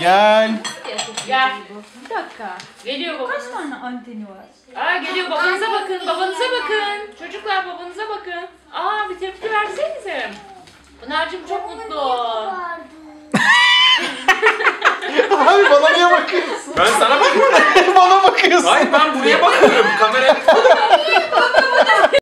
Gel. Gel. Bir dakika. Geliyor babanız. Kaç tane anteni var? Aa geliyor babanıza bakın, babanıza bakın. Çocuklar babanıza bakın. Aa bir tepki versenize. Pınar'cığım çok mutlu. Abi bana niye bakıyorsun? Ben sana bakıyorum. bana bakıyorsun. Hayır ben buraya bakıyorum. Kameraya